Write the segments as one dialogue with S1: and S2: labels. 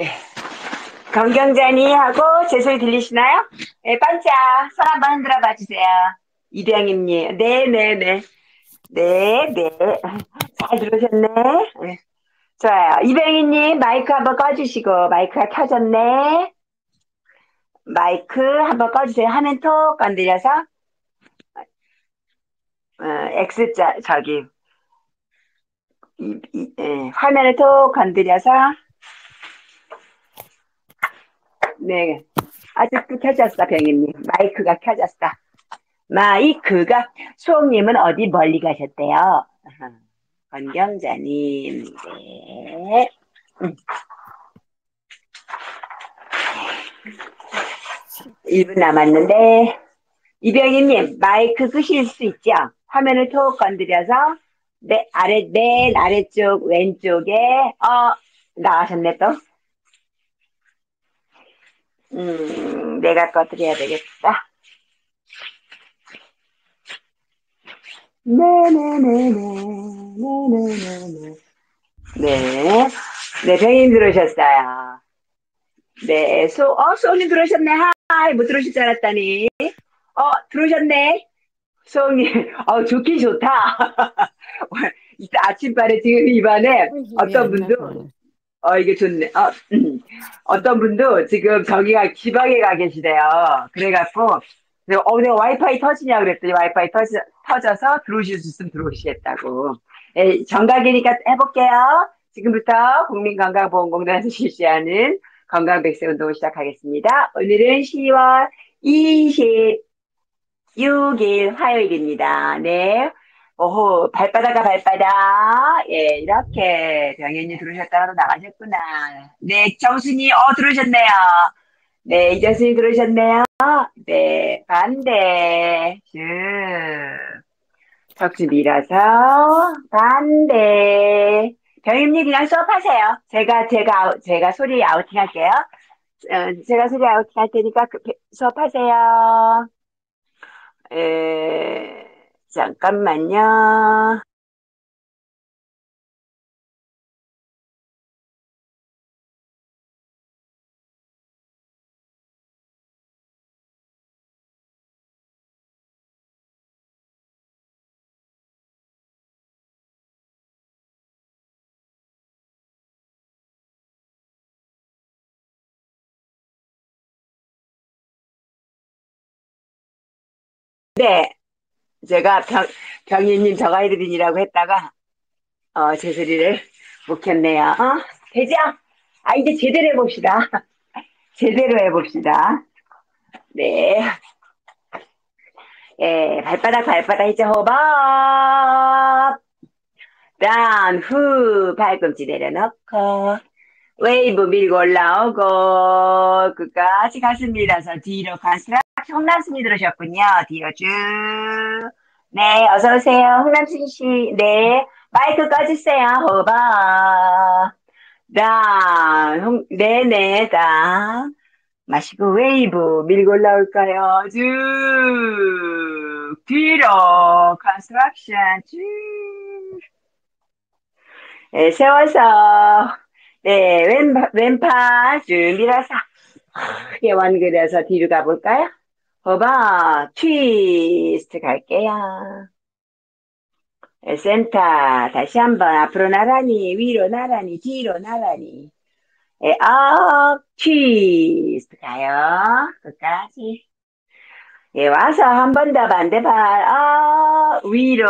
S1: 예. 건경자님하고 제 소리 들리시나요? 예, 반짝 손 한번 흔들어 봐 주세요. 이병임님. 네네네. 네네. 잘 들으셨네. 네. 좋아요. 이병희님 마이크 한번 꺼주시고 마이크가 켜졌네. 마이크 한번 꺼주세요. 화면 톡 건드려서 어, X자 저기 이, 이, 예, 화면을 톡 건드려서 네. 아직도 켜졌어 병희님. 마이크가 켜졌어. 마이크가 수홍님은 어디 멀리 가셨대요? 권경자님. 네. 음. 1분 남았는데. 이병희님 마이크 끄실 수 있죠? 화면을 톡 건드려서 네, 아래, 맨 아래쪽 왼쪽에 어 나가셨네 또 음, 내가 꺼드려야 되겠다 네네네네 네네네네 네, 네, 병인 들어오셨어요. 네, 소, 어, 소님 들어오셨네. 하이, 못 들어오실 줄 알았다니. 어, 들어오셨네. 소님, 어, 좋긴 좋다. 이따 아침반에 지금 입안에 어떤 분도, 어, 이게 좋네. 어, 음, 어떤 분도 지금 저기가 지방에 가 계시대요. 그래갖고, 어, 내가 와이파이 터지냐 그랬더니 와이파이 터지, 터져서 들어오실 수 있으면 들어오시겠다고. 에, 정각이니까 해볼게요. 지금부터 국민건강보험공단에서 실시하는 건강백세운동을 시작하겠습니다. 오늘은 10월 26일 화요일입니다. 네. 오호, 발바닥과 발바닥. 예, 이렇게 병현이 들어오셨다가 나가셨구나. 네, 정순이, 어, 들어오셨네요. 네, 이정순이 들어오셨네요. 네, 반대. 쭉. 척추 밀어서, 반대. 병임님 그냥 수업하세요. 제가, 제가, 제가 소리 아우팅 할게요. 어, 제가 소리 아우팅 할 테니까 그, 수업하세요. 에, 잠깐만요. 네, 제가 병, 병희님 저가이드빈이라고 했다가, 어, 제 소리를 못 켰네요. 어? 되죠? 아, 이제 제대로 해봅시다. 제대로 해봅시다. 네. 예, 발바닥, 발바닥, 이제 호흡 up. down, 후, 발꿈치 내려놓고, 웨이브 밀고 올라오고, 끝까지 가슴 밀어서 뒤로 가스락, 홍남순이 들으셨군요. 뒤로 쭉. 네, 어서 오세요. 홍남순 씨. 네, 마이크 꺼주세요. 호흡 up. down, 네네, down. 마시고 웨이브 밀고 올라올까요? 쭉 뒤로 contraction 쭉 네, 세워서 네 왼, 왼팔 쭉 밀어서 크게 완그려서 뒤로 가볼까요? 호바 트위스트 갈게요. 네, 센터 다시 한번 앞으로 나란히 위로 나란히 뒤로 나란히 예, up, 트위스트 가요. 끝까지. 예, 와서 한 번 더 반대발, up, 위로,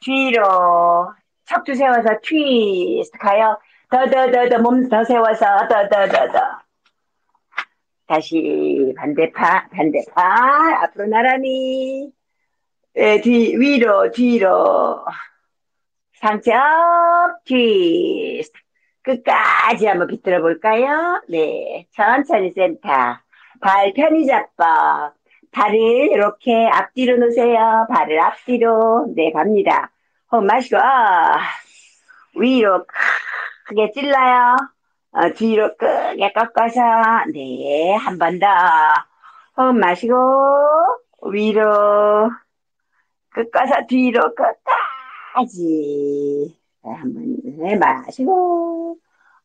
S1: 뒤로, 척추 세워서 트위스트 가요. 더, 더, 더, 더, 몸 더 세워서, 더, 더, 더, 더. 다시 반대팔, 반대팔, 앞으로 나란히. 예, 뒤, 위로, 뒤로. 상체 up, 트위스트. 끝까지 한번 비틀어 볼까요? 네. 천천히 센터. 발 편히 잡아. 발을 이렇게 앞뒤로 놓으세요. 발을 앞뒤로. 네, 갑니다. 호흡 마시고, 아, 위로 크게 찔러요. 어, 뒤로 크게 꺾어서. 네, 한 번 더. 호흡 마시고, 위로, 꺾어서 뒤로 끝까지. 네, 한번 네, 마시고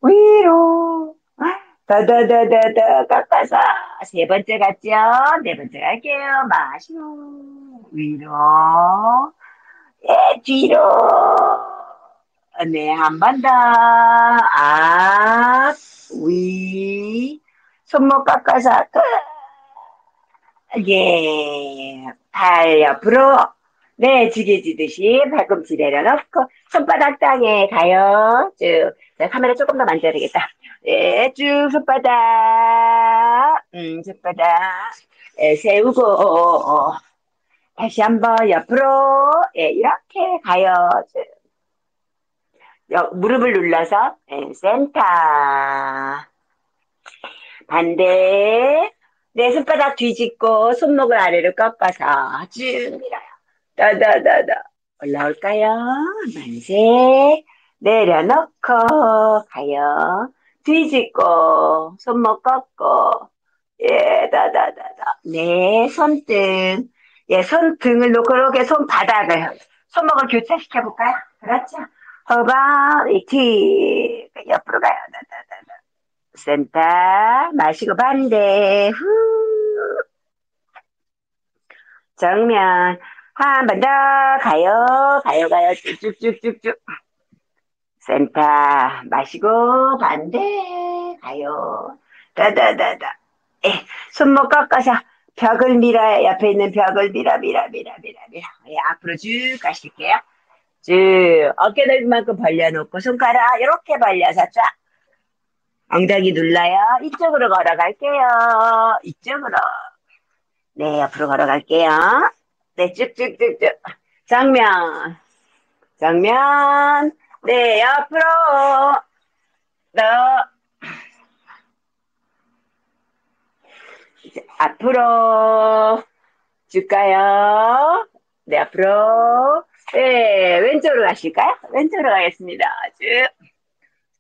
S1: 위로 더더더더더 깎아서 세 번째 갔죠? 네 번째 갈게요. 마시고 위로 예 뒤로 네 한 번 더 앞, 위 손목 깎아서 끝 예, 발 옆으로 네, 지게지듯이 발꿈치 내려놓고 손바닥 땅에 가요. 쭉. 자, 카메라 조금 더 만져야 되겠다. 네, 쭉 손바닥, 음, 손바닥 예, 세우고 어, 어. 다시 한번 옆으로 예, 이렇게 가요. 쭉. 여, 무릎을 눌러서 예, 센터 반대 네, 손바닥 뒤집고 손목을 아래로 꺾어서 쭉 밀어요. 다다다다 올라올까요? 만세 내려놓고 가요. 뒤집고 손목 꺾고 예 다다다다 네 손등 예 손등을 놓고 이렇게 손바닥을 손목을 교차시켜 볼까요? 그렇죠. 허벅 이티. 옆으로 가요. 센터 마시고 반대. 후. 정면 한 번 더 가요. 가요 가요. 쭉쭉쭉쭉쭉. 센터 마시고 반대. 가요. 다다다다. 에 손목 꺾어서 벽을 밀어요. 옆에 있는 벽을 밀어 밀어 밀어 밀어 밀어. 예, 앞으로 쭉 가실게요 쭉 어깨 넓은 만큼 벌려놓고 손가락 이렇게 벌려서 쫙 엉덩이 눌러요 이쪽으로 걸어갈게요 이쪽으로 네 옆으로 걸어갈게요 네, 쭉쭉쭉쭉. 정면. 정면. 네, 옆으로. 더. 앞으로. 쭉 가요. 네, 앞으로. 네, 왼쪽으로 가실까요? 왼쪽으로 가겠습니다. 쭉.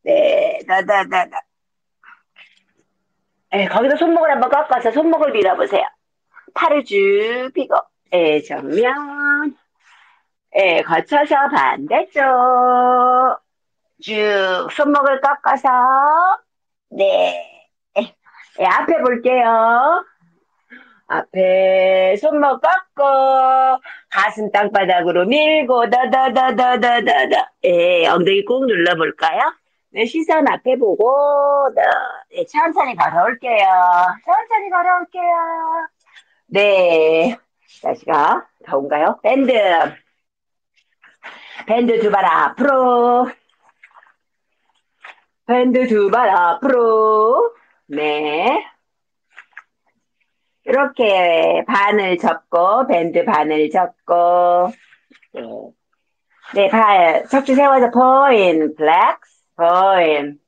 S1: 네, 다다다다. 네, 거기서 손목을 한번 꺾어서 손목을 밀어보세요. 팔을 쭉 펴고. 예, 정면. 예, 거쳐서 반대쪽. 쭉 손목을 꺾어서 네. 예, 앞에 볼게요. 앞에 손목 꺾고 가슴 땅바닥으로 밀고 다다다다다다다. 예, 엉덩이 꾹 눌러볼까요? 네, 시선 앞에 보고 네, 천천히 걸어올게요. 천천히 걸어올게요. 네. 다시가 더운가요? 밴드 밴드 두 발 앞으로 밴드 두 발 앞으로 네 이렇게 반을 접고 밴드 반을 접고 네, 네발 척추 세워서 point flex point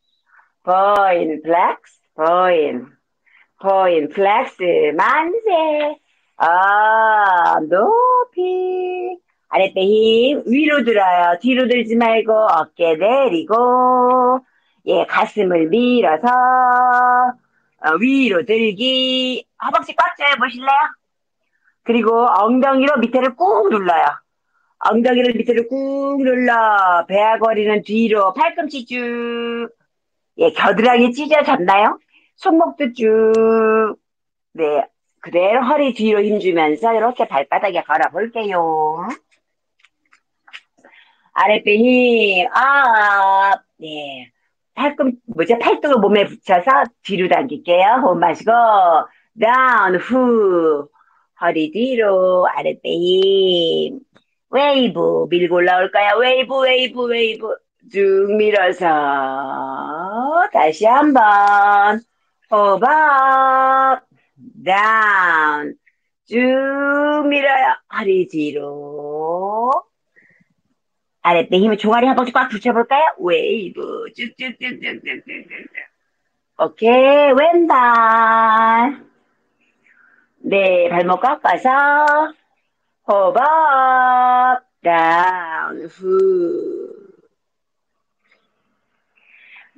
S1: point flex point point flex 만세 아, 높이. 아랫배 힘 위로 들어요. 뒤로 들지 말고 어깨 내리고 예, 가슴을 밀어서 어, 위로 들기. 허벅지 꽉 쥐어 보실래요? 그리고 엉덩이로 밑에를 꾹 눌러요. 엉덩이를 밑에를 꾹 눌러 배아거리는 뒤로 팔꿈치 쭉 예, 겨드랑이 찢어졌나요? 손목도 쭉 네, 그대로 허리 뒤로 힘주면서 이렇게 발바닥에 걸어 볼게요. 아랫배 힘, up, 네. 팔꿈, 뭐지, 팔뚝을 몸에 붙여서 뒤로 당길게요. 호흡 마시고, down, 후. 허리 뒤로, 아랫배 힘. 웨이브, 밀고 올라올까요? 웨이브, 웨이브, 웨이브. 쭉 밀어서, 다시 한 번. 호흡 up. down. 쭉 밀어요. 허리 뒤로. 아랫배 힘을 종아리 한 번씩 꽉 붙여볼까요? 웨이브. 쭉쭉쭉쭉쭉쭉쭉. 오케이. 왼발. 네, 발목 꺾어서. 호흡. down. 후.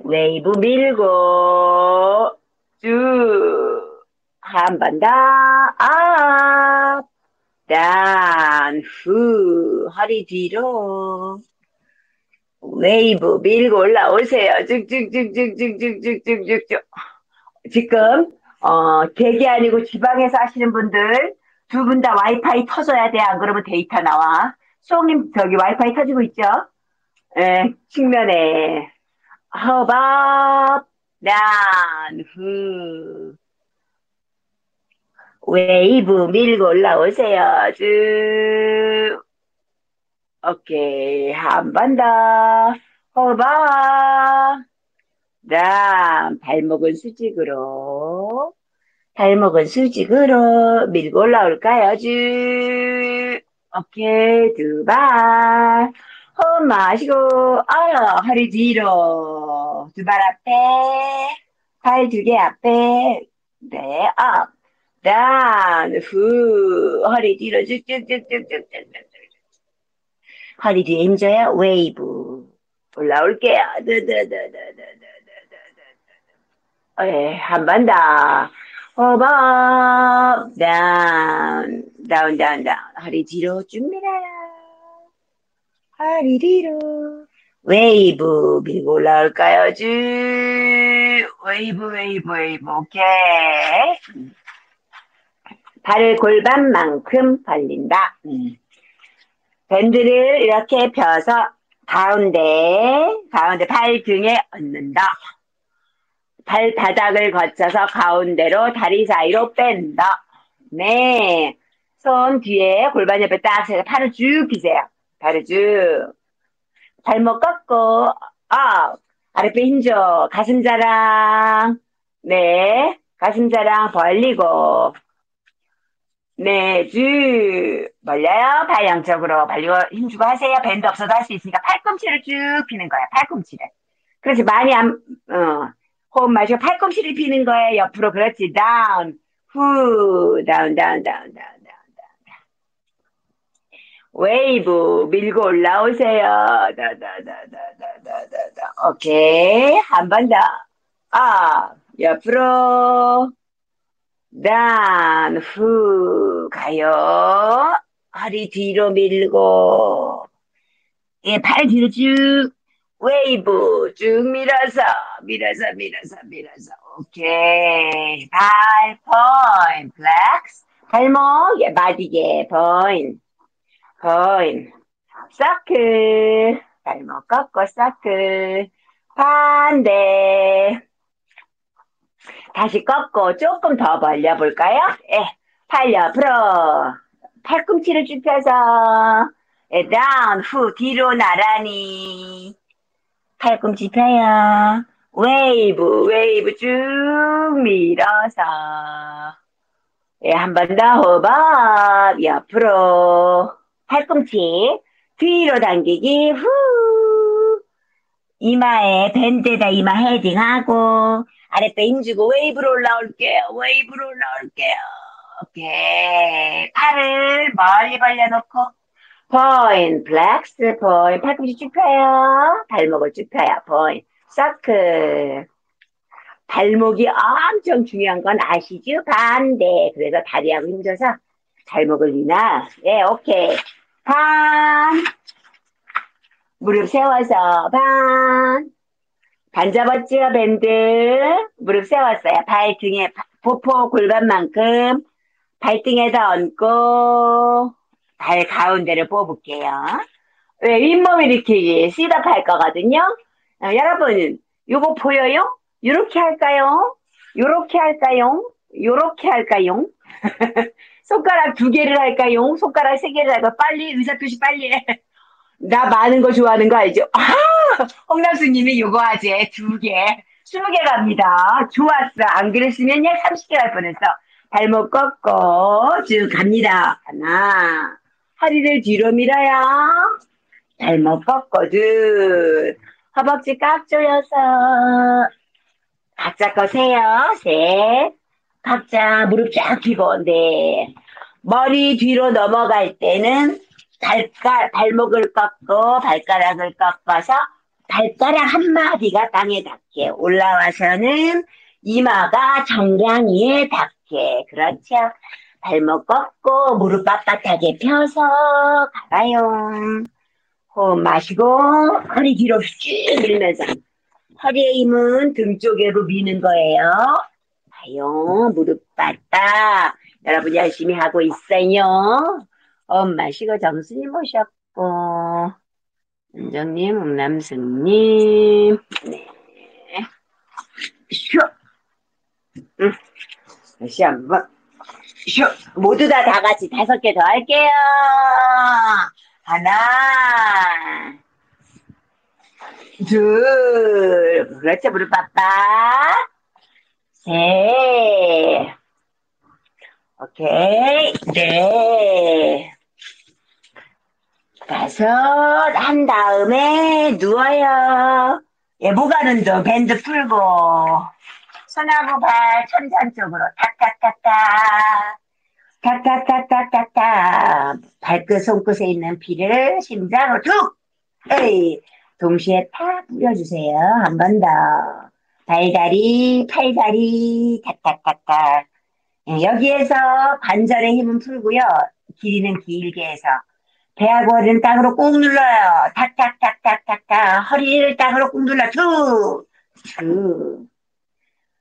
S1: 웨이브 밀고. 쭉. 한 번 더, up, down, 후, 허리 뒤로, 웨이브 밀고 올라오세요. 쭉쭉쭉쭉쭉쭉쭉쭉쭉. 지금 어 댁이 아니고 지방에서 하시는 분들 두 분 다 와이파이 터져야 돼. 안 그러면 데이터 나와. 수홍님 저기 와이파이 터지고 있죠? 예, 측면에 허밥 난후 웨이브 밀고 올라오세요. 쭉. 오케이. 한 번 더. 허밥 down 발목은 수직으로. 발목은 수직으로 밀고 올라올까요? 쭉. 오케이. 두 발. 호흡 마시고. 알아 허리 뒤로. 두 발 앞에. 팔두개 앞에. 네 up, down 후 허리 뒤로 쭉쭉쭉쭉쭉쭉 허리 뒤에 힘줘요 웨이브 올라올게요 네, 한번 더. 호흡, down, down. 허리 뒤로 쭉 밀어요. 허리 뒤로. 웨이브 밀고 올라올까요? 쭉. 웨이브, 웨이브, 웨이브. 오케이. 발을 골반만큼 벌린다. 음. 밴드를 이렇게 펴서 가운데, 가운데 발 등에 얹는다. 발바닥을 거쳐서 가운데로 다리 사이로 뺀다. 네. 손 뒤에 골반 옆에 딱 세서 팔을 쭉 피세요. 발을 쭉. 발목 꺾고, 아, 아랫배 힘줘. 가슴 자랑. 네. 가슴 자랑 벌리고. 네, 쭉 벌려요. 발 양쪽으로 벌리고 힘주고 하세요. 밴드 없어도 할 수 있으니까 팔꿈치를 쭉 피는 거야. 팔꿈치를. 그렇지 많이 안, 어. 호흡 마시고 팔꿈치를 피는 거예요. 옆으로 그렇지. down, 후, down, down, down, down, down, down. 웨이브 밀고 올라오세요. 다다다다다다다. 오케이. 한 번 더. 아, 옆으로. down, 후, 가요. 허리 뒤로 밀고. 예, 팔 뒤로 쭉. 웨이브 쭉 밀어서 밀어서 밀어서 밀어서 오케이 발 point flex 발목 예 바디게 point point circle 발목 꺾고 서클 반대 다시 꺾고 조금 더 벌려볼까요? 예, 팔 옆으로 팔꿈치를 쭉 펴서 예, down 후 뒤로 나란히 팔꿈치 펴요. 웨이브, 웨이브 쭉 밀어서. 예, 한 번 더 호흡, 옆으로. 팔꿈치 뒤로 당기기, 후. 이마에 밴드에다 이마 헤딩하고, 아랫배 힘주고 웨이브로 올라올게요. 웨이브로 올라올게요. 오케이. 팔을 멀리 벌려놓고, point, flex, point, 팔꿈치 쭉 펴요. 발목을 쭉 펴요. point, circle. 발목이 엄청 중요한 건 아시죠? 반대. 그래서 다리하고 힘줘서 발목을 위나. 예, 오케이. 반. 무릎 세워서 반. 반 잡았죠, 밴드? 무릎 세웠어요. 발 등에, 보포 골반만큼 발등에다 얹고, 발 가운데를 뽑을게요. 왜 윗몸 일으키기 시답 할 거거든요. 어, 여러분 요거 보여요? 요렇게 할까요? 요렇게 할까요? 요렇게 할까요? 손가락 두 개를 할까요? 손가락 세 개를 할까? 빨리 의사 표시 빨리 해. 나 많은 거 좋아하는 거 알죠? 아, 홍남수님이 요거 하지 두 개, 스무 개 갑니다. 좋았어. 안 그랬으면 약 30개 할 뻔했어. 발목 꺾고 쭉 갑니다. 하나, 허리를 뒤로 밀어요. 발목 꺾어듯 허벅지 깍 조여서 각자 거세요. 셋. 각자 무릎 쫙 펴고 네. 머리 뒤로 넘어갈 때는 발가, 발목을 꺾고 발가락을 꺾어서 발가락 한 마디가 땅에 닿게 올라와서는 이마가 정량 위에 닿게 그렇죠. 발목 꺾고 무릎 빳빳하게 펴서 가봐요. 호흡 마시고 허리 뒤로 쭉 밀면서 허리의 힘은 등 쪽으로 미는 거예요. 가요. 무릎 꿇다. 여러분 열심히 하고 있어요. 엄마 시고 정수님 오셨고, 은정님, 음남승님, 네. 쇼. 응. 다시 한 번. 쇼. 모두 다 다 같이 다섯 개 더 할게요. 하나. 둘. 그렇죠, 무릎 빠빠. 셋. 오케이. 네. 다섯. 한 다음에 누워요. 예, 목안운동 밴드 풀고. 손하고 발 천장 쪽으로 탁탁탁탁. 탁탁탁탁탁탁. 발끝 손끝에 있는 피를 심장으로 툭! 에이. 동시에 탁 뿌려주세요. 한 번 더. 발다리, 팔다리, 탁탁탁탁. 예, 여기에서 관절의 힘은 풀고요. 길이는 길게 해서. 대하고리를 땅으로 꾹 눌러요. 탁탁탁탁탁탁. 허리를 땅으로 꾹 눌러. 툭. 툭.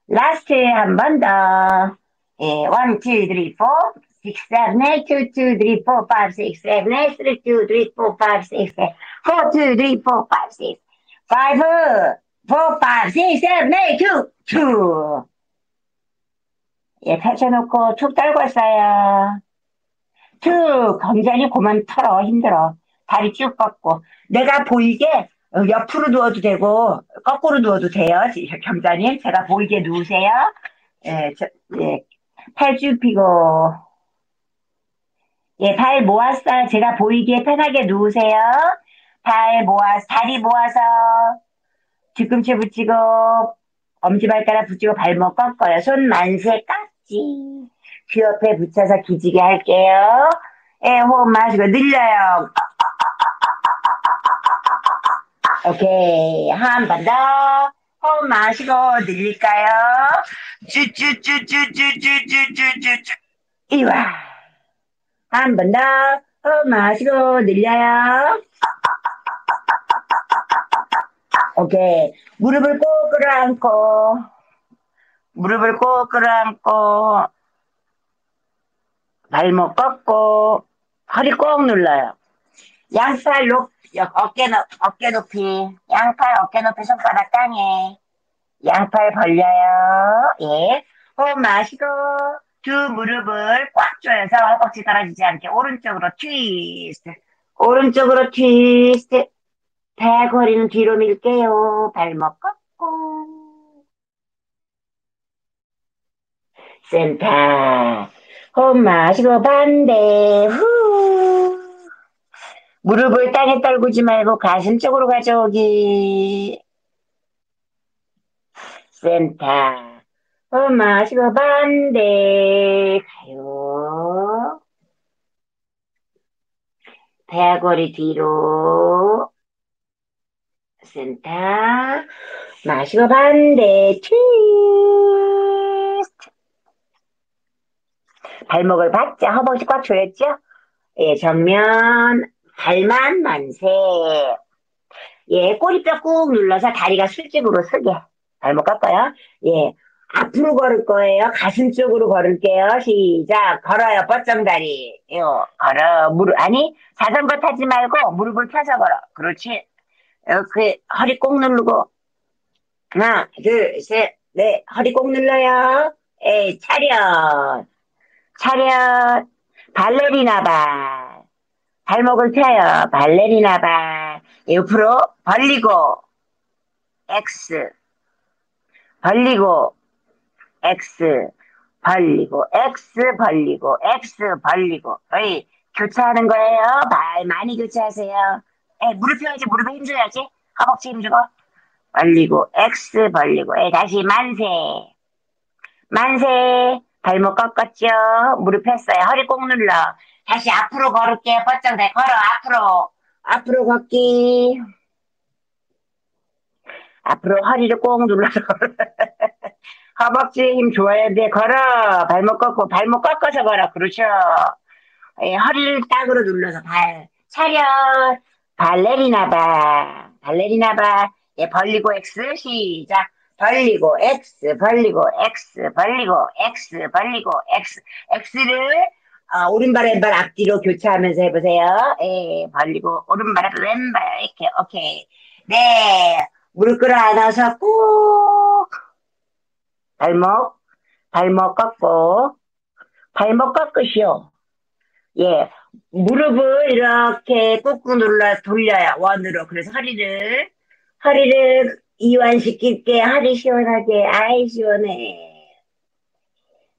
S1: 라스트 한 번 더. 예, 1, 2, 3, 4. 6, 7, 8, 2, 2, 3, 4, 5, 6, 7, 8, 3, 2, 3, 4, 5, 6, 7, 4, 2, 3, 4, 5, 6, 7, 5, 4, 5, 6, 7, 8, 2, 2. 예, 펼쳐놓고 툭 떨궜어요. 툭, 굉장히 고만 털어, 힘들어. 다리 쭉 뻗고. 내가 보이게 옆으로 누워도 되고, 거꾸로 누워도 돼요. 경자님, 제가 보이게 누우세요. 예, 저, 예, 팔쭉 펴고. 예, 발 모았어요. 제가 보이기에 편하게 누우세요. 발 모아서, 다리 모아서, 뒤꿈치 붙이고, 엄지발가락 붙이고 발목 꺾어요. 손 만세 깍 지. 귀 옆에 붙여서 기지개 할게요. 예, 호흡 마시고 늘려요. 오케이. 한 번 더. 호흡 마시고 늘릴까요? 쭈쭈쭈쭈쭈쭈쭈쭈쭈쭈. 이와. 한 번 더. 호흡 마시고 늘려요. 오케이. 무릎을 꼭 끌어안고, 무릎을 꼭 끌어안고, 발목 꺾고, 허리 꼭 눌러요. 양팔 높, 어깨, 높, 어깨 높이, 양팔 어깨 높이 손가락 땅에, 양팔 벌려요. 예. 호흡 마시고, 두 무릎을 꽉 조여서 허벅지 떨어지지 않게 오른쪽으로 트위스트, 오른쪽으로 트위스트, 배거리는 뒤로 밀게요. 발목 꺾고. 센터. 호흡 마시고 반대. 후. 무릎을 땅에 떨구지 말고 가슴 쪽으로 가져오기. 센터. 호흡 마시고 반대. 가요. 배거리 뒤로. 센터. 마시고 반대. 트위스트. 발목을 받자. 허벅지 꽉 조였죠? 예, 정면. 발만 만세. 예, 꼬리뼈 꾹 눌러서 다리가 수직으로 서게. 발목 깎아요. 예. 앞으로 걸을 거예요. 가슴 쪽으로 걸을게요. 시작. 걸어요. 뻗정다리. 요, 걸어. 무릎, 아니, 자전거 타지 말고 무릎을 펴서 걸어. 그렇지. 이렇게 허리 꼭 누르고 하나 둘 셋 넷 허리 꼭 눌러요 에이 차렷 차렷 발레리나 발 발목을 펴요. 발레리나 발 옆으로 벌리고 X. 벌리고 X. 벌리고 X. 벌리고 X. 벌리고. 어이 교차하는 거예요. 발 많이 교차하세요. 에, 무릎 펴야지, 무릎에 힘줘야지. 허벅지 힘주고. 벌리고, X. 벌리고, 에, 다시 만세. 만세. 발목 꺾었죠? 무릎 폈어요. 허리 꼭 눌러. 다시 앞으로 걸을게요. 뻗정대 걸어, 앞으로. 앞으로 걷기. 앞으로 허리를 꼭 눌러서 걸어. 허벅지 힘 줘야 돼. 걸어. 발목 꺾고, 발목 꺾어서 걸어. 그렇죠. 에, 허리를 딱으로 눌러서 발. 차렷. 발레리나바, 발레리나바, 예, 벌리고 X, 시작. 벌리고 X 벌리고 X 벌리고 X 벌리고 X X를 어, 오른발 왼발 앞뒤로 교차하면서 해보세요. 예, 벌리고 오른발 왼발 이렇게 오케이. 네, 무릎 끌어 안아서 꾹 발목 발목 꺾고 발목 꺾으시오. 예, 무릎을 이렇게 꾹꾹 눌러 돌려요. 원으로. 그래서 허리를 허리를 이완시킬게. 허리 시원하게. 아이 시원해.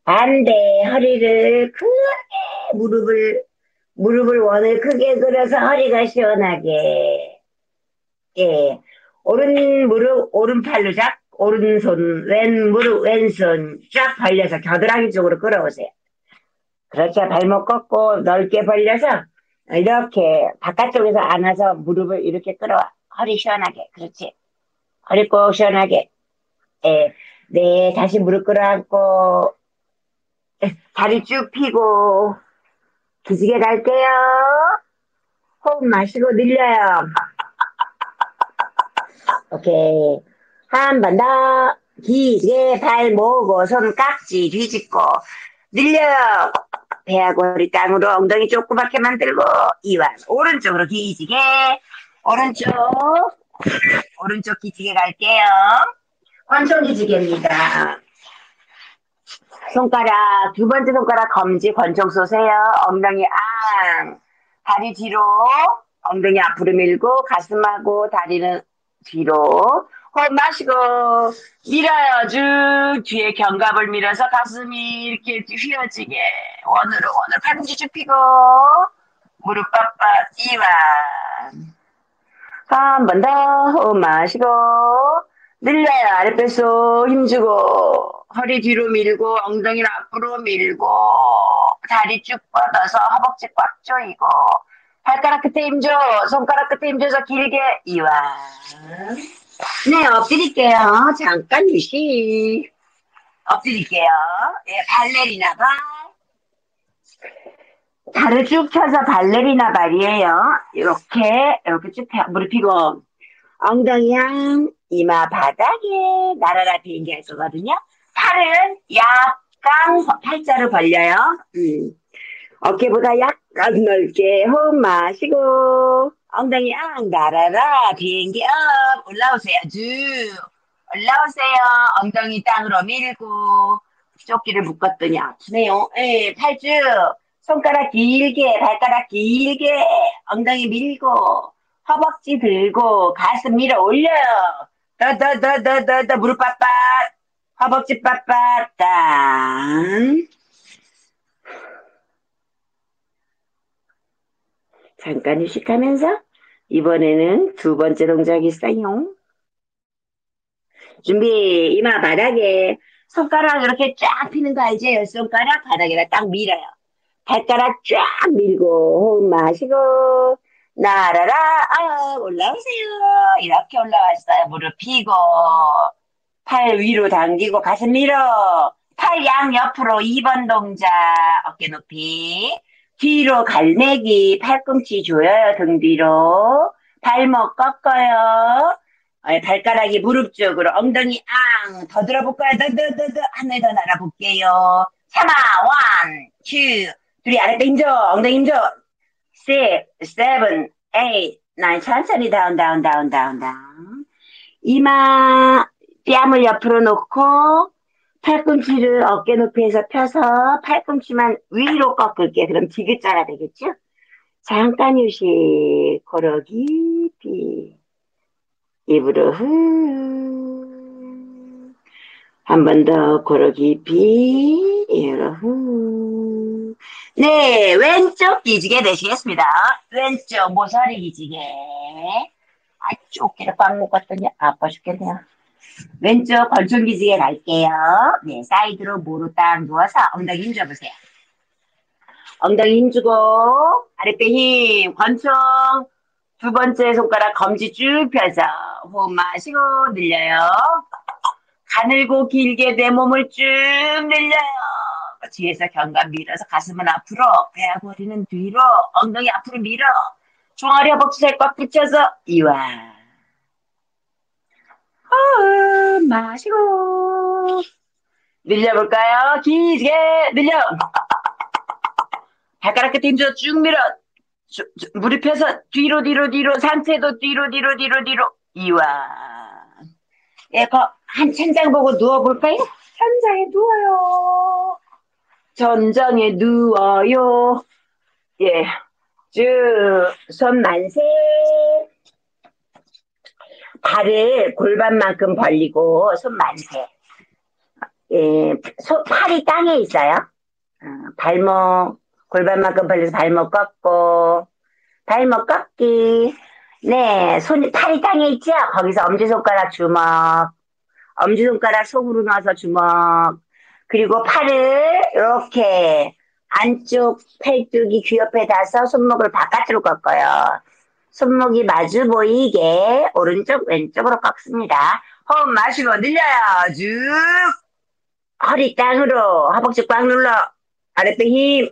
S1: 반대 허리를 크게 무릎을 무릎을 원을 크게 그려서 허리가 시원하게. 예. 오른 무릎 오른팔로 쫙 오른손 왼 무릎 왼손 쫙 벌려서 겨드랑이 쪽으로 끌어오세요. 그렇죠 발목 꺾고 넓게 벌려서 이렇게 바깥쪽에서 안아서 무릎을 이렇게 끌어와 허리 시원하게. 그렇지 꼭 시원하게 예. 네 다시 무릎 끌어안고 다리 쭉 펴고 기지개 갈게요. 호흡 마시고 늘려요. 오케이. 한 번 더. 기지개 발 모으고 손 깍지 뒤집고 늘려요. 배하고 허리 땅으로 엉덩이 조그맣게 만들고 이완 오른쪽으로 기지개 오른쪽 오른쪽 기지개 갈게요. 권총 기지개입니다. 손가락, 두 번째 손가락 검지 권총 쏘세요. 엉덩이 앙. 다리 뒤로, 엉덩이 앞으로 밀고, 가슴하고 다리는 뒤로. 호흡 마시고, 밀어요. 쭉 뒤에 견갑을 밀어서 가슴이 이렇게 휘어지게. 원으로, 원으로 팔꿈치 쭉 펴고, 무릎 빳빳, 이완. 한 번 더, 호흡 마시고, 늘려요. 아랫배속 힘주고. 허리 뒤로 밀고 엉덩이를 앞으로 밀고 다리 쭉 뻗어서 허벅지 꽉 조이고 발가락 끝에 힘줘 손가락 끝에 힘줘서 길게 이완 네 엎드릴게요 잠깐 휴식 엎드릴게요 예, 발레리나 발 다리를 쭉 펴서 발레리나 발이에요. 이렇게 이렇게 쭉 펴, 무릎 펴고. 엉덩이 양 이마 바닥에 날아라 비행기 할 거거든요. 팔은 약간 팔자로 벌려요. 음. 어깨보다 약간 넓게 호흡 마시고 엉덩이 앙 날아라 비행기 up 올라오세요. 쭉. 올라오세요. 엉덩이 땅으로 밀고 조끼를 묶었더니 아프네요. 예, 팔쭉 손가락 길게 발가락 길게 엉덩이 밀고 허벅지 들고 가슴 밀어 올려요 더 더 더 더 더 더 무릎 빳빳 허벅지 빳빳다. 잠깐 휴식하면서 이번에는 두 번째 동작이 있어요. 준비 이마 바닥에 손가락 이렇게 쫙 피는 거 알지? 손가락 바닥에다 딱 밀어요. 발가락 쫙 밀고 호흡 마시고 나라라 아 올라오세요. 이렇게 올라왔어요. 무릎 펴고 팔 위로 당기고 가슴 밀어. 팔 양 옆으로 2번 동작. 어깨 높이. 뒤로 갈매기. 팔꿈치 조여요. 등 뒤로. 발목 꺾어요. 발가락이 무릎 쪽으로 엉덩이 앙. 더 들어볼까요? 더, 더, 더, 더. 하늘 더 날아볼게요. 3아, 1, 2. 둘이 아랫배 힘줘. 엉덩이 힘줘. 6, 7, 8, 9. 천천히 다운, 다운, 다운, 다운, 다운. 이마 뺨을 옆으로 놓고 팔꿈치를 어깨 높이에서 펴서 팔꿈치만 위로 꺾을게. 그럼 디귿자가 되겠죠? 잠깐 휴식. 고로 깊이. 입으로 후. 한 번 더 고로 깊이. 후. 네, 왼쪽 기지개 되시겠습니다. 왼쪽 모서리 기지개. 아, 쪼끼를 꽉 묶었더니 아파 죽겠네요. 왼쪽 권총 기지개 갈게요. 네, 사이드로 모로 딱 누워서 엉덩이 힘 줘보세요. 엉덩이 힘 주고 아랫배 힘 권총 두 번째 손가락 검지 쭉 펴서 호흡 마시고 늘려요. 가늘고 길게 내 몸을 쭉 늘려요. 뒤에서 견갑 밀어서 가슴은 앞으로 배하고 허리는 뒤로 엉덩이 앞으로 밀어. 종아리 허벅지 살꽉 붙여서 이완. 마시고. 늘려볼까요? 기지게 늘려. 발가락 끝에 힘줘 쭉 밀어. 무릎 펴서 뒤로 뒤로 뒤로 상체도 뒤로 뒤로 뒤로 뒤로. 이와 예, 한 천장 보고 누워볼까요? 천장에 누워요. 전장에 누워요. 예, 쭉손 만세. 발을 골반만큼 벌리고 손 만세. 예, 소, 팔이 땅에 있어요. 어, 발목 골반만큼 벌려서 발목 꺾고 발목 꺾기 네 손이 팔이 땅에 있죠? 거기서 엄지손가락 주먹 엄지손가락 속으로 넣어서 주먹 그리고 팔을 이렇게 안쪽 팔뚝이 귀 옆에 닿아서 손목을 바깥으로 꺾어요. 손목이 마주 보이게 오른쪽 왼쪽으로 꺾습니다. 호흡 마시고 늘려요. 쭉. 허리 땅으로 허벅지 꽉 눌러. 아랫배 힘.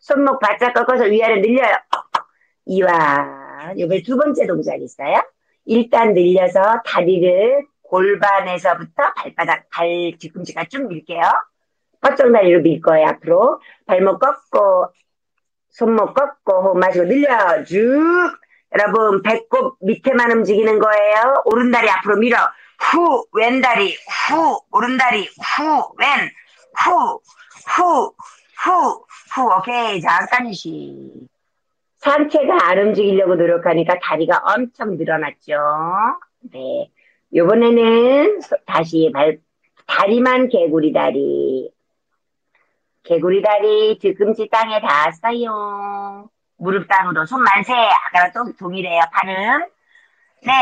S1: 손목 바짝 꺾어서 위아래 늘려요. 이와 이번에 두 번째 동작 있어요. 일단 늘려서 다리를 골반에서부터 발바닥, 발 뒤꿈치가 쭉 밀게요. 뻗정 다리로 밀 거예요, 앞으로. 발목 꺾고, 손목 꺾고, 호흡 마시고 늘려. 쭉. 여러분, 배꼽 밑에만 움직이는 거예요. 오른다리 앞으로 밀어. 후, 왼다리, 후, 오른다리, 후, 왼, 후, 후, 후, 후, 오케이. 잠깐 휴식. 상체가 안 움직이려고 노력하니까 다리가 엄청 늘어났죠. 네. 요번에는 다시 발, 다리만 개구리 다리. 개구리 다리 뒤꿈치 땅에 닿았어요. 무릎 땅으로 손 만세. 아까랑 또 동일해요. 팔은. 네.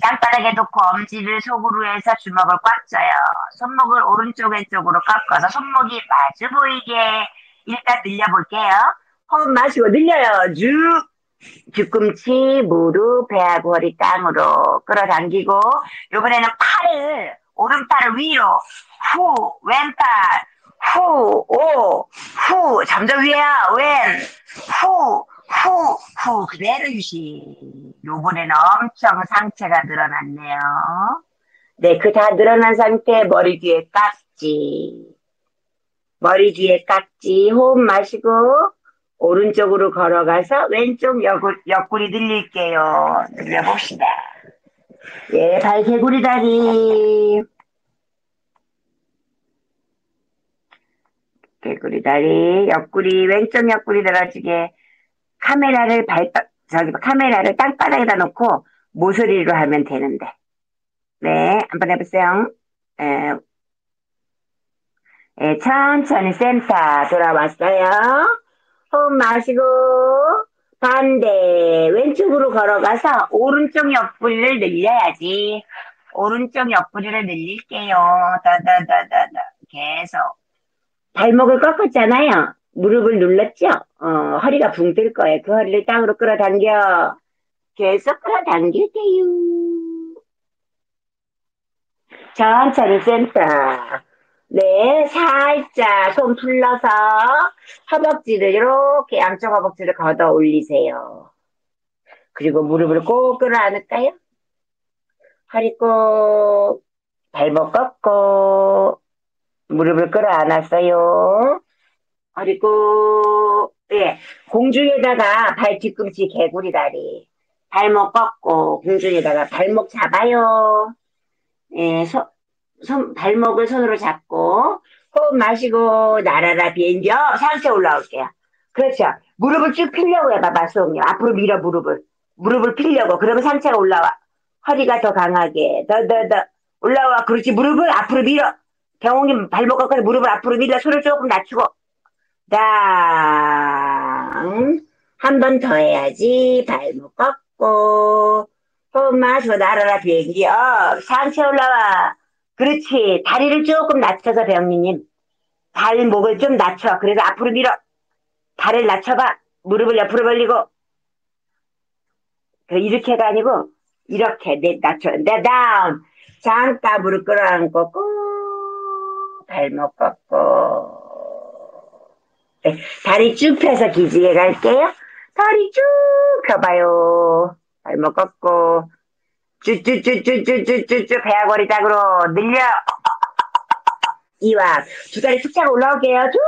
S1: 땅바닥에 놓고 엄지를 속으로 해서 주먹을 꽉 져요. 손목을 오른쪽 왼쪽으로 꺾어서 손목이 마주 보이게 일단 늘려볼게요. 호흡 마시고 늘려요. 쭉. 뒤꿈치, 무릎, 배하고 허리 땅으로 끌어당기고 이번에는 팔을 오른팔을 위로 후 왼팔 후 오 후 점점 위야 왼 후 후 후. 그대로 유식 요번에는 엄청 상체가 늘어났네요. 네, 그 다 늘어난 상태 머리 뒤에 깍지. 머리 뒤에 깍지 호흡 마시고 오른쪽으로 걸어가서 왼쪽 옆구리, 옆구리 늘릴게요. 늘려봅시다. 예, 발 개구리 다리. 개구리 다리, 옆구리, 왼쪽 옆구리 들어지게 카메라를 발, 저기, 카메라를 땅바닥에다 놓고 모서리로 하면 되는데. 네, 한번 해보세요. 예, 예, 천천히 센터 돌아왔어요. 호흡 마시고 반대 왼쪽으로 걸어가서 오른쪽 옆구리를 늘려야지. 오른쪽 옆구리를 늘릴게요. 다다다다다 계속 발목을 꺾었잖아요. 무릎을 눌렀죠? 어, 허리가 붕 뜰 거예요. 그 허리를 땅으로 끌어당겨. 계속 끌어당길게요. 천천히 센터. 네, 살짝 손 풀러서 허벅지를 이렇게 양쪽 허벅지를 걷어 올리세요. 그리고 무릎을 꼭 끌어 안을까요? 허리 꼭 발목 꺾고 무릎을 끌어 안았어요. 허리 꼭 예, 공중에다가 발 뒤꿈치 개구리 다리 발목 꺾고 공중에다가 발목 잡아요. 예, 소, 손, 발목을 손으로 잡고 호흡 마시고 날아라 비행기 어, 상체 올라올게요. 그렇죠. 무릎을 쭉 필려고 해봐봐 수홍님. 앞으로 밀어 무릎을. 무릎을 필려고. 그러면 상체가 올라와. 허리가 더 강하게 더 더 더 올라와. 그렇지. 무릎을 앞으로 밀어. 병홍님 발목 꺾어서 무릎을 앞으로 밀어. 손을 조금 낮추고 땅. 한 번 더 해야지. 발목 꺾고 호흡 마시고 날아라 비행기 어, 상체 올라와. 그렇지. 다리를 조금 낮춰서 배영미님. 발목을 좀 낮춰. 그래서 앞으로 밀어. 발을 낮춰봐. 무릎을 옆으로 벌리고. 이렇게가 아니고 이렇게 내 낮춰. 내 다운. 잠깐 무릎 끌어안고 꾹 발목 꺾고 네, 다리 쭉 펴서 기지개 갈게요. 다리 쭉 펴봐요. 발목 꺾고 쭉쭉쭉쭉쭉쭉쭉 배아거리 짝으로 늘려. 이와 두 다리 툭 차고 올라올게요. 쭉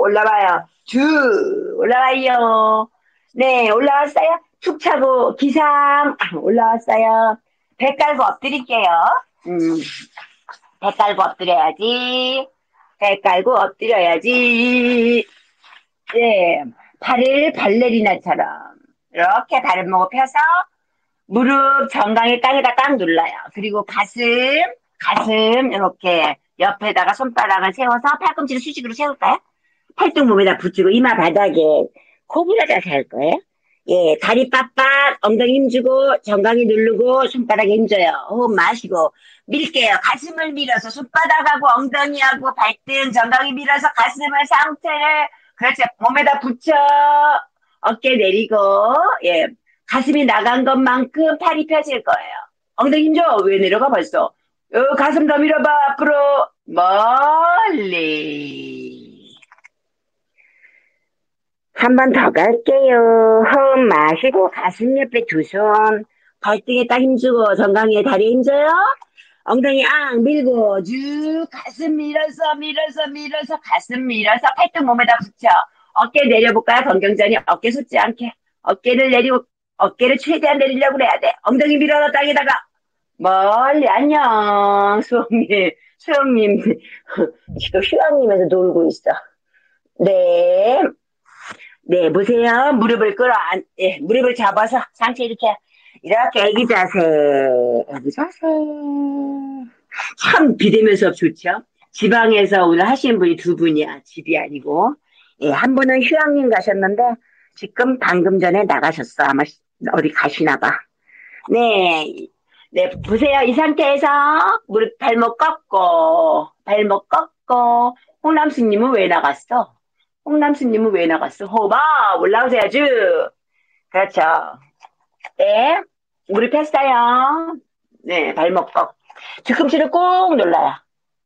S1: 올라와요. 쭉 올라와요. 네, 올라왔어요. 툭 차고 기상 올라왔어요. 배 깔고 엎드릴게요. 음, 배 깔고 엎드려야지. 배 깔고 엎드려야지. 네, 발을 발레리나처럼 이렇게 발을목을 펴서 무릎 정강이 땅에다 딱 눌러요. 그리고 가슴, 가슴 이렇게 옆에다가 손바닥을 세워서 팔꿈치를 수직으로 세울까요? 팔뚝 몸에다 붙이고 이마 바닥에 코브라 자세 할 거예요. 예, 다리 빳빳, 엉덩이 힘주고, 정강이 누르고, 손바닥에 힘줘요. 호흡 마시고, 밀게요. 가슴을 밀어서, 손바닥하고, 엉덩이하고, 발등, 정강이 밀어서, 가슴을, 상체를, 그렇죠. 몸에다 붙여, 어깨 내리고, 예, 가슴이 나간 것만큼 팔이 펴질 거예요. 엉덩이 힘줘. 왜 내려가 벌써? 어, 가슴 더 밀어봐. 앞으로, 멀리. 한 번 더 갈게요. 호흡 마시고 가슴 옆에 두 손, 발등에 딱 힘주고 정강이에 다리 힘줘요. 엉덩이 앙 밀고 쭉 가슴 밀어서 밀어서 밀어서 가슴 밀어서 팔뚝 몸에다 붙여. 어깨 내려볼까요? 건경전이 어깨 솟지 않게. 어깨를 내리고 어깨를 최대한 내리려고 그래야 돼. 엉덩이 밀어서 땅에다가 멀리 안녕 수영님 수영님 지금 휴양님에서 놀고 있어. 네. 네, 보세요. 무릎을 끌어, 안, 예, 무릎을 잡아서 상체 이렇게, 이렇게 애기 자세, 애기 자세. 참 비대면 수업 좋죠? 지방에서 오늘 하시는 분이 두 분이야. 집이 아니고. 예, 한 분은 휴양림 가셨는데, 지금 방금 전에 나가셨어. 아마 어디 가시나 봐. 네, 네, 보세요. 이 상태에서 무릎 발목 꺾고, 발목 꺾고, 홍남수님은 왜 나갔어? 홍남수님은 왜 나갔어? 호바 올라오세요 쭉. 그렇죠. 네. 무릎 폈어요. 네. 발목 꺾. 뒤꿈치를 꾹 눌러요.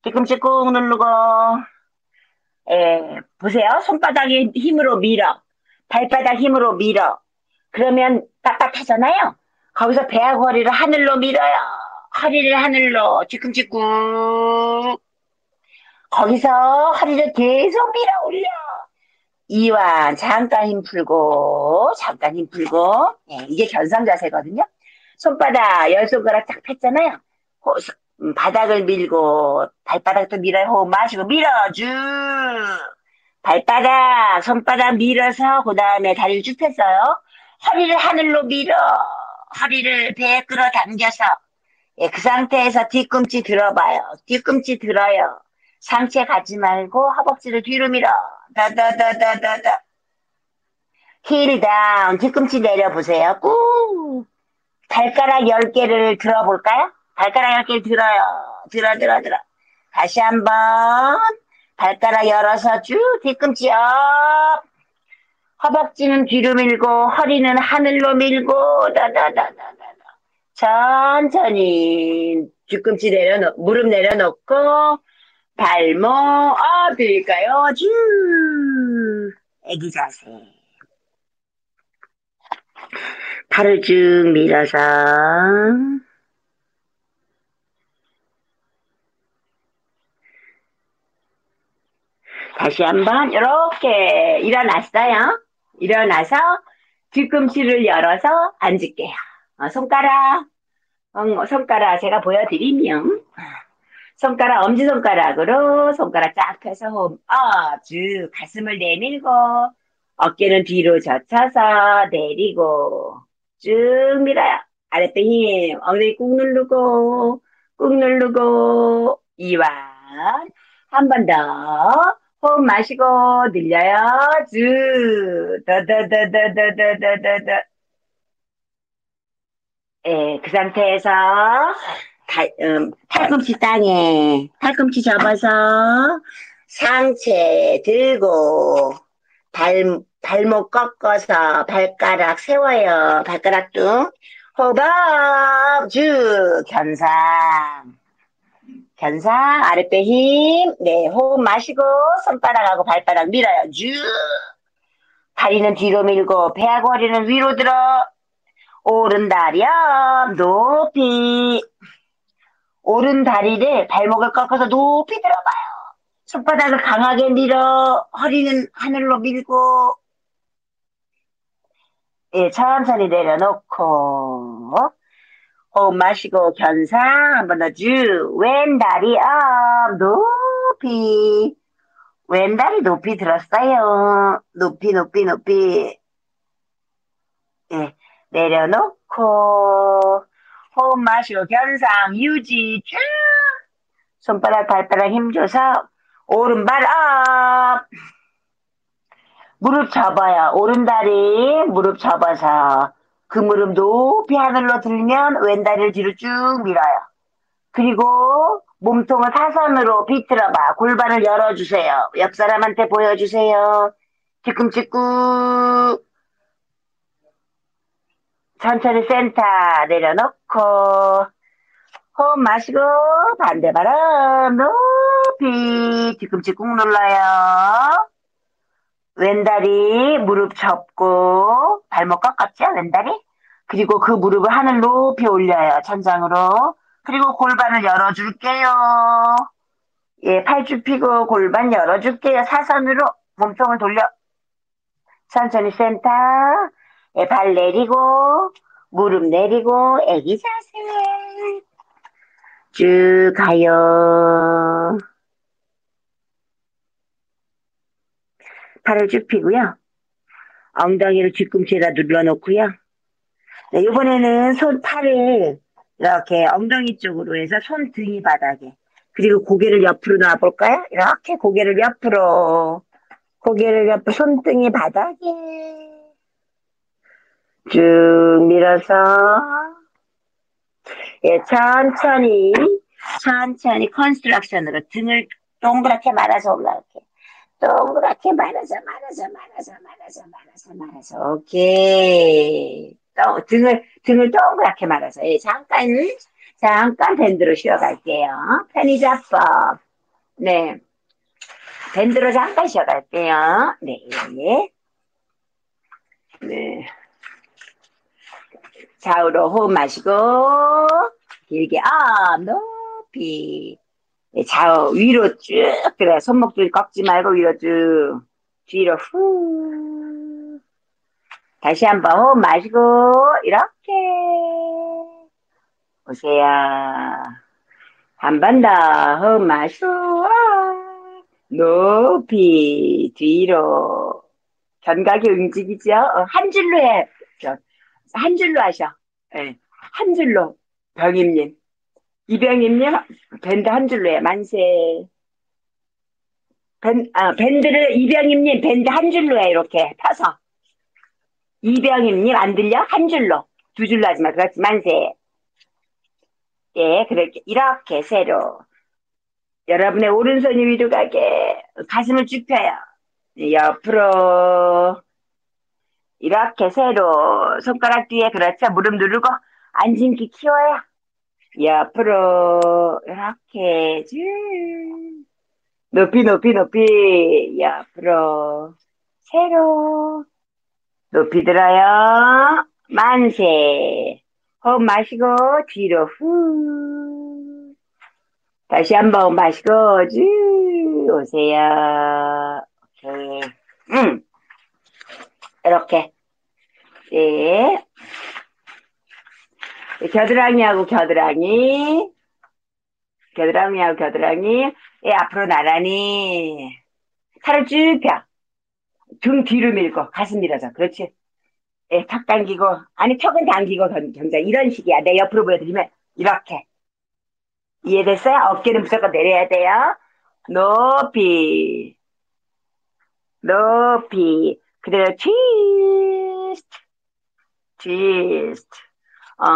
S1: 뒤꿈치 꾹 누르고. 예. 보세요. 손바닥에 힘으로 밀어. 발바닥 힘으로 밀어. 그러면 빳빳하잖아요. 거기서 배하고 허리를 하늘로 밀어요. 허리를 하늘로 뒤꿈치 꾹. 거기서 허리를 계속 밀어 올려. 이완 잠깐 힘 풀고 잠깐 힘 풀고 예, 이게 견상 자세거든요. 손바닥 열 손가락 딱 폈잖아요. 호, 음, 바닥을 밀고 발바닥도 밀어요. 호흡 마시고 밀어주 발바닥 손바닥 밀어서 그 다음에 다리를 쭉 폈어요. 허리를 하늘로 밀어 허리를 배에 끌어당겨서 예, 그 상태에서 뒤꿈치 들어봐요. 뒤꿈치 들어요. 상체 가지 말고 허벅지를 뒤로 밀어. 다다다다다다. heel down. 뒤꿈치 내려보세요. 꾹. 발가락 10개를 들어볼까요? 발가락 10개를 들어요. 들어, 들어, 들어. 다시 한 번. 발가락 열어서 쭉 뒤꿈치 up. 허벅지는 뒤로 밀고 허리는 하늘로 밀고 다다다다다다. 천천히 뒤꿈치 내려놓 무릎 내려놓고 발목 엎드릴까요? 쭉 애기 자세 팔을 쭉 밀어서 다시 한번 이렇게 일어났어요. 일어나서 뒤꿈치를 열어서 앉을게요. 어, 손가락, 어, 손가락 제가 보여드리면 손가락, 엄지손가락으로 손가락 쫙 펴서 호흡, up, 쭉 가슴을 내밀고 어깨는 뒤로 젖혀서 내리고 쭉 밀어요. 아랫배 힘, 엉덩이 꾹 누르고 꾹 누르고 이완 한 번 더 호흡 마시고 늘려요. 쭉 더더더더더더더더 예, 그 상태에서 달, 음, 팔꿈치 땅에 팔꿈치 접어서 상체 들고 발, 발목 꺾어서 발가락 세워요. 발가락도 호흡 쭉 견상 견상 아랫배 힘 네, 호흡 마시고 손바닥하고 발바닥 밀어요. 쭉 다리는 뒤로 밀고 배하고 허리는 위로 들어 오른 다리 up, 높이. 오른 다리를 발목을 꺾어서 높이 들어봐요. 손바닥을 강하게 밀어, 허리는 하늘로 밀고, 예, 천천히 내려놓고, 호흡 마시고 견상 한 번 더 쭉, 왼다리 up, 높이. 왼다리 높이 들었어요. 높이, 높이, 높이. 예, 내려놓고, 호흡 마시고 견상 유지 쭉. 손바닥, 발바닥 힘줘서 오른발 up. 무릎 접어요. 오른다리 무릎 접어서 그 무릎 높이 하늘로 들면 왼다리를 뒤로 쭉 밀어요. 그리고 몸통을 사선으로 비틀어봐. 골반을 열어주세요. 옆 사람한테 보여주세요. 뒤꿈치꾹. 천천히 센터 내려놓고 호흡 마시고 반대 바람 높이 뒤꿈치 꾹 눌러요. 왼다리 무릎 접고 발목 꺾었죠? 왼다리? 그리고 그 무릎을 하늘 높이 올려요 천장으로. 그리고 골반을 열어줄게요. 예 팔줄 피고 골반 열어줄게요. 사선으로 몸통을 돌려. 천천히 센터. 예, 발 내리고 무릎 내리고 애기 자세. 쭉 가요 팔을 쭉 펴고요. 엉덩이를 뒤꿈치에다 눌러놓고요. 네, 이번에는 손 팔을 이렇게 엉덩이 쪽으로 해서 손 등이 바닥에 그리고 고개를 옆으로 놔볼까요? 이렇게 고개를 옆으로 고개를 옆으로 손등이 바닥에 쭉 밀어서 예, 천천히 천천히 contraction으로 등을 동그랗게 말아서 올라올게 동그랗게 말아서 말아서 말아서 말아서 말아서 말아서. 오케이. 또 등을 등을 동그랗게 말아서. 예, 잠깐 잠깐 밴드로 쉬어갈게요. 편의자법. 네. 밴드로 잠깐 쉬어갈게요. 네 예. 네. 좌우로 호흡 마시고 길게 up 높이 좌우 위로 쭉 그래 손목을 꺾지 말고 위로 쭉. 뒤로 후. 다시 한번 호흡 마시고 이렇게. 오세요. 한 번 더 호흡 마시고 높이 뒤로. 견갑이 움직이죠? 어, 한 줄로 해 한 줄로 하셔. 네. 한 줄로. 병임님 이병임님 밴드 한 줄로 해 만세. 밴, 아, 밴드를 이병임님 밴드 한 줄로 해 이렇게 펴서. 이병임님 안 들려? 한 줄로. 두 줄로 하지 마. 그렇지. 만세. 예 그렇게. 이렇게 세로. 여러분의 오른손이 위로 가게. 가슴을 쭉 펴요. 옆으로. 이렇게 세로. 손가락 뒤에 그렇죠. 무릎 누르고 앉은기 키워요 옆으로 이렇게 쭉. 높이 높이 높이. 옆으로 세로. 높이 들어요. 만세. 호흡 마시고 뒤로 후. 다시 한번 마시고 쭉 오세요. 오케이. 음 이렇게. 네 겨드랑이하고 겨드랑이, 겨드랑이하고 겨드랑이, 예, 앞으로 나란히, 팔을 쭉 펴. 등 뒤로 밀고, 가슴 밀어서. 그렇지. 예, 턱 당기고, 아니, 턱은 당기고, 경자. 이런 식이야. 내 옆으로 보여드리면, 이렇게. 이해됐어요? 어깨는 무조건 내려야 돼요. 높이, 높이. 그대로 트위스트, 트위스트. 어,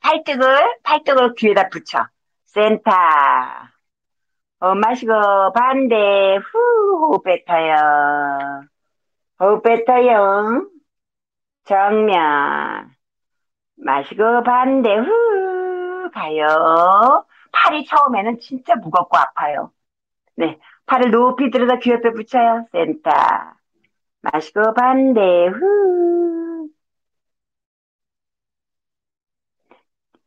S1: 팔뚝을, 팔뚝을 귀에다 붙여. 센터. 어, 마시고, 반대, 후, 호흡 뱉어요. 호흡 뱉어요. 정면. 마시고, 반대, 후, 가요. 팔이 처음에는 진짜 무겁고 아파요. 네. 팔을 높이 들어서 귀 옆에 붙여요. 센터. 마시고, 반대, 후.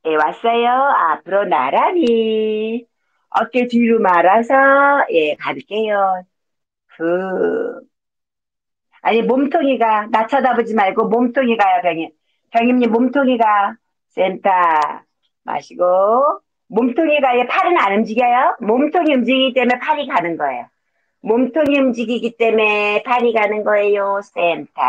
S1: 예, 왔어요. 앞으로 나란히. 어깨 뒤로 말아서, 예, 갈게요. 그, 아니, 몸통이가, 나 쳐다보지 말고 몸통이가요, 병님. 병님님, 몸통이가, 센터. 마시고, 몸통이가, 예, 팔은 안 움직여요? 몸통이 움직이기 때문에 팔이 가는 거예요. 몸통이 움직이기 때문에 팔이 가는 거예요, 센터.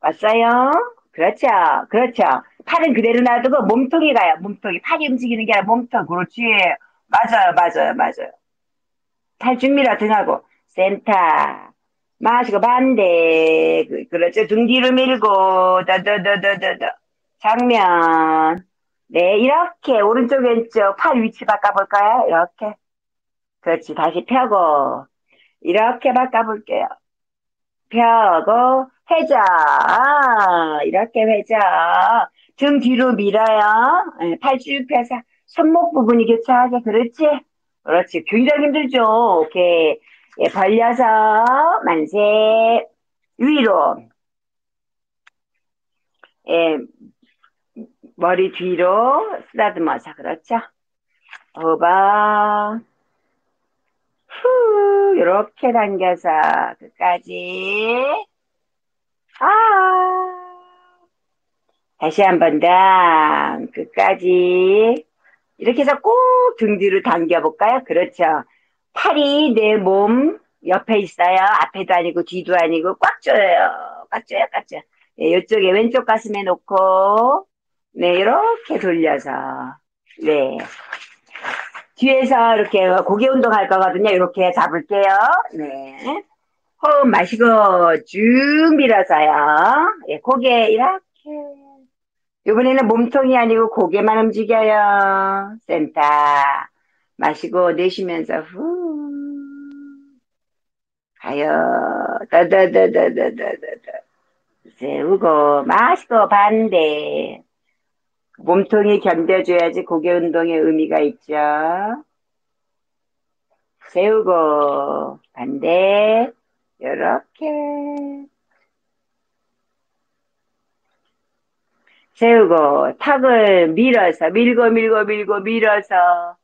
S1: 왔어요? 그렇죠. 그렇죠. 팔은 그대로 놔두고 몸통이 가요. 몸통이. 팔이 움직이는 게 아니라 몸통. 그렇지. 맞아요. 맞아요. 맞아요. 팔 준비라 등하고. 센터. 마시고 반대. 그, 그렇죠. 등 뒤로 밀고. 더더더더더더. 장면. 네. 이렇게. 오른쪽 왼쪽. 팔 위치 바꿔볼까요? 이렇게. 그렇지. 다시 펴고. 이렇게 바꿔볼게요. 펴고. 아, 이렇게 회자. 등 뒤로 밀어요. 예, 팔쭉 펴서 손목 부분이 교차하게. 그렇지? 그렇지. 굉장히 힘들죠. 오케이. 예, 벌려서 만세. 위로. 예, 머리 뒤로 쓰다듬어서. 그렇죠? 호박. 후, 이렇게 당겨서 끝까지. 아. 다시 한 번 더. 끝까지. 이렇게 해서 꼭 등 뒤로 당겨볼까요? 그렇죠. 팔이 내 몸 옆에 있어요. 앞에도 아니고 뒤도 아니고 꽉 줘요. 꽉 줘요, 꽉 줘요. 네, 이쪽에 왼쪽 가슴에 놓고, 네, 이렇게 돌려서, 네. 뒤에서 이렇게 고개 운동할 거거든요. 이렇게 잡을게요. 네. 호흡 마시고 쭉 밀어서요. 예, 고개 이렇게. 이번에는 몸통이 아니고 고개만 움직여요. 센터. 마시고 내쉬면서 후. 가요. 더더더더더더더. 세우고 마시고 반대. 몸통이 견뎌줘야지 고개 운동의 의미가 있죠. 세우고 반대. 이렇게 세우고 턱을 밀어서 밀고 밀고 밀고 밀어서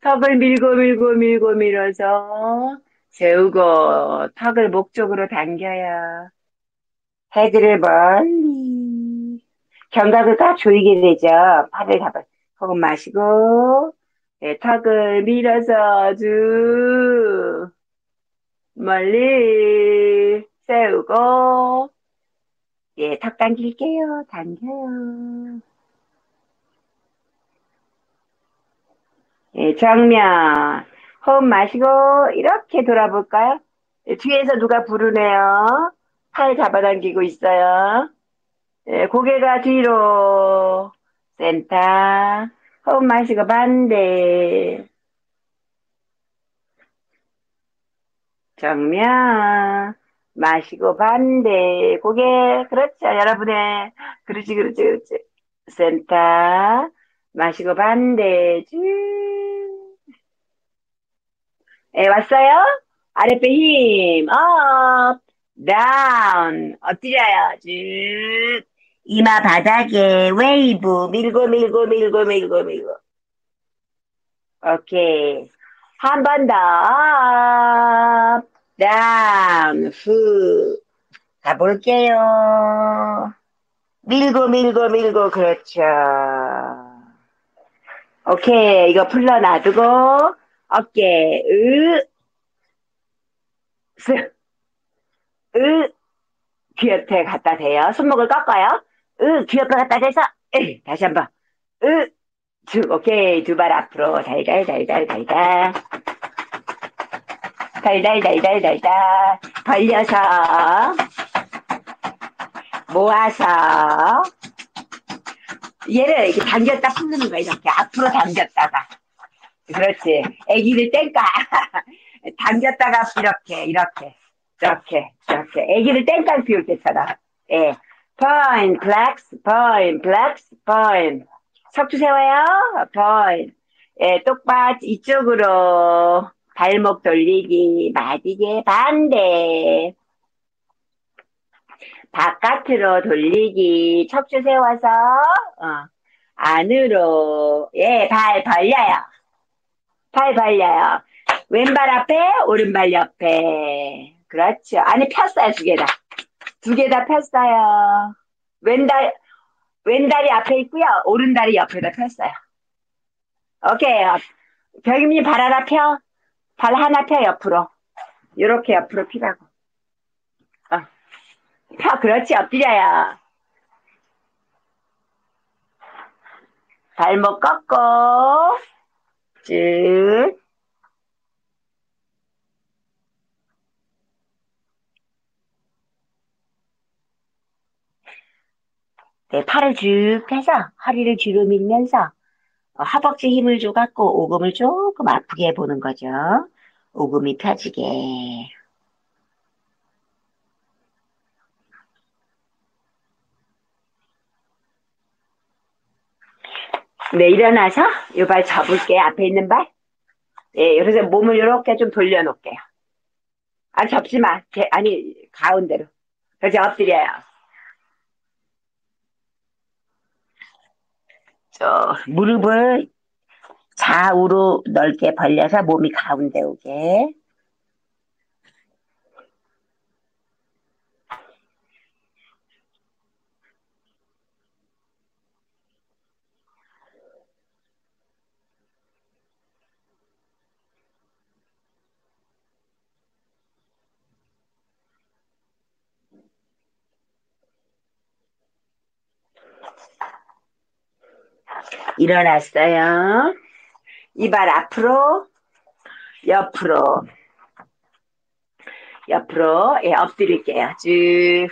S1: 턱을 밀고 밀고 밀고 밀어서 세우고 턱을 목 쪽으로 당겨요. 헤드를 멀리 견갑을 딱 조이게 되죠. 팔을 잡아 호흡 마시고 네, 턱을 밀어서 쭉 멀리 세우고 예, 턱 당길게요. 당겨요. 예, 정면 호흡 마시고 이렇게 돌아볼까요? 예, 뒤에서 누가 부르네요. 팔 잡아당기고 있어요. 예, 고개가 뒤로 센터 호흡 마시고 반대 정면 마시고 반대 고개. 그렇죠 여러분의. 그렇지 그렇지 그렇지. 센터. 마시고 반대. 쭉. 예, 왔어요? 아랫배 힘. up, down. 엎드려요. 쭉. 이마 바닥에 웨이브. 밀고 밀고 밀고 밀고 밀고. 오케이. 한 번 더 down 후 가볼게요 밀고 밀고 밀고 그렇죠 오케이 이거 풀러 놔두고 어깨 으 스, 으, 귀 옆에 갖다 대요. 손목을 꺾어요. 으, 귀 옆에 갖다 대서, 에이, 다시 한 번. 으, 두, 오케이. 두 발 앞으로. 달달, 달달, 달달. 달달, 달달, 달달. 벌려서. 모아서. 얘를 이렇게 당겼다 풀는 거야. 이렇게 앞으로 당겼다가. 그렇지. 애기를 땡까. 당겼다가 이렇게, 이렇게. 이렇게, 이렇게. 애기를 땡깡 피울 때처럼. 예. point, flex, point, flex, point. 척추 세워요. point. 예, 똑같이 이쪽으로 발목 돌리기, 마디게 반대. 바깥으로 돌리기, 척추 세워서, 어. 안으로. 예, 발 벌려요. 발 벌려요. 왼발 앞에, 오른발 옆에. 그렇죠. 아니, 폈어요, 두 개 다. 두 개 다 폈어요. 왼달, 왼다리 앞에 있고요. 오른다리 옆에다 폈어요. 오케이. 벽임님 발 하나 펴. 발 하나 펴, 옆으로. 이렇게 옆으로 피라고. 어. 펴, 그렇지. 엎드려요. 발목 꺾고, 쭉. 네, 팔을 쭉 펴서 허리를 뒤로 밀면서 어, 허벅지 힘을 줘갖고 오금을 조금 아프게 해보는 거죠. 오금이 펴지게. 네, 일어나서 이 발 접을게요. 앞에 있는 발. 네, 그래서 몸을 이렇게 좀 돌려놓을게요. 아, 접지 마. 아니, 가운데로. 그래서 엎드려요. 저, 무릎을 좌우로 넓게 벌려서 몸이 가운데 오게. 일어났어요. 이발 앞으로, 옆으로, 옆으로, 예, 엎드릴게요. 쭉.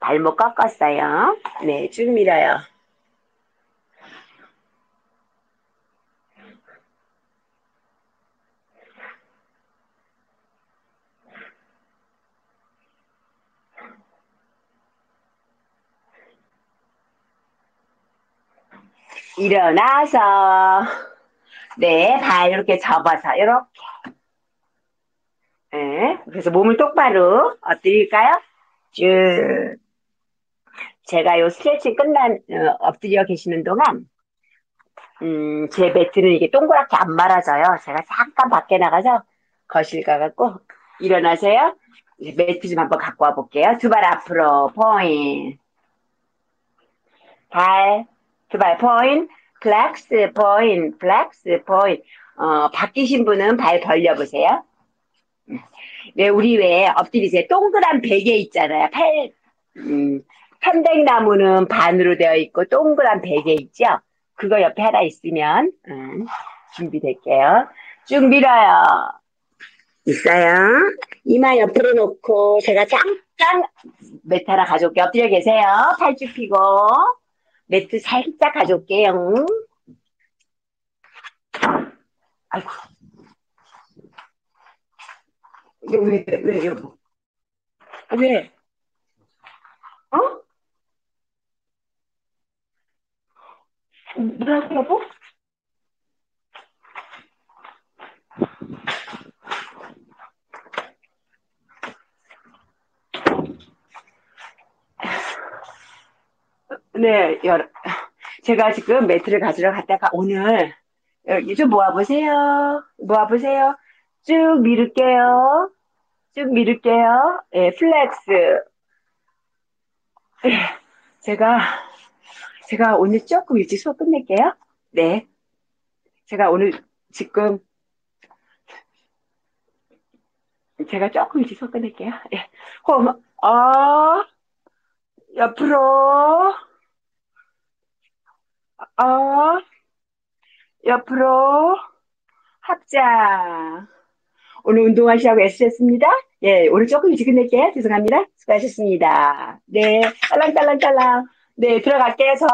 S1: 발목 꺾었어요. 네, 쭉 밀어요. 일어나서 네, 발 이렇게 접어서 이렇게 네, 그래서 몸을 똑바로 엎드릴까요? 쭉 제가 요 스트레칭 끝난 어, 엎드려 계시는 동안 음, 제 매트는 이게 동그랗게 안 말아져요. 제가 잠깐 밖에 나가서 거실 가갖고 일어나세요. 매트 좀 한번 갖고 와 볼게요. 두 발 앞으로 포인 발 두발 point, flex point, flex point. 어, 바뀌신 분은 발 벌려보세요. 왜 우리 왜 엎드리세요? 동그란 베개 있잖아요. 팔, 음, 편백나무는 반으로 되어 있고 동그란 베개 있죠? 그거 옆에 하나 있으면 음, 준비될게요. 쭉 밀어요. 있어요. 이마 옆으로 놓고 제가 잠깐 메타라 가져올게요. 엎드려 계세요. 팔쭉 펴고 매트 살짝 가져올게요. 아이고. 왜, 왜, 왜, 여보? 왜? 어? 뭐라고, 여보? 네, 여러, 제가 지금 매트를 가지러 갔다가 오늘 여기 좀 모아보세요. 모아보세요. 쭉 밀을게요. 쭉 밀을게요. 예, flex. 예, 제가, 제가 오늘 조금 일찍 수업 끝낼게요. 네. 제가 오늘 지금, 제가 조금 일찍 수업 끝낼게요. 예. 홈, 어, 옆으로, 어, 옆으로 합장. 오늘 운동하시라고 애쓰셨습니다. 예, 오늘 조금 일찍 끝낼게요. 죄송합니다. 수고하셨습니다. 네, 딸랑딸랑딸랑. 네, 들어갈게요, 저.